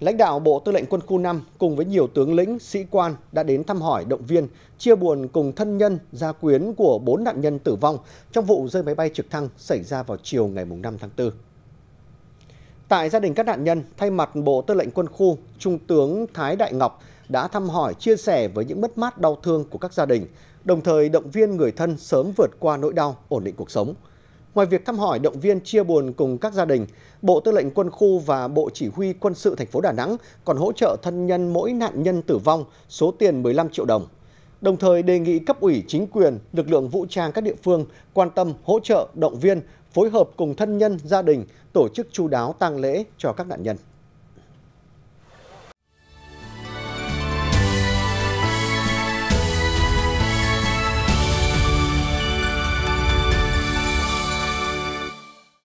Lãnh đạo Bộ Tư lệnh Quân khu 5 cùng với nhiều tướng lĩnh, sĩ quan đã đến thăm hỏi, động viên, chia buồn cùng thân nhân, gia quyến của bốn nạn nhân tử vong trong vụ rơi máy bay trực thăng xảy ra vào chiều ngày 5 tháng 4. Tại gia đình các nạn nhân, thay mặt Bộ Tư lệnh Quân khu, Trung tướng Thái Đại Ngọc đã thăm hỏi, chia sẻ với những mất mát đau thương của các gia đình, đồng thời động viên người thân sớm vượt qua nỗi đau, ổn định cuộc sống. Ngoài việc thăm hỏi động viên chia buồn cùng các gia đình, Bộ Tư lệnh Quân khu và Bộ Chỉ huy Quân sự thành phố Đà Nẵng còn hỗ trợ thân nhân mỗi nạn nhân tử vong số tiền 15 triệu đồng. Đồng thời đề nghị cấp ủy chính quyền, lực lượng vũ trang các địa phương quan tâm hỗ trợ, động viên, phối hợp cùng thân nhân, gia đình tổ chức chú đáo tang lễ cho các nạn nhân.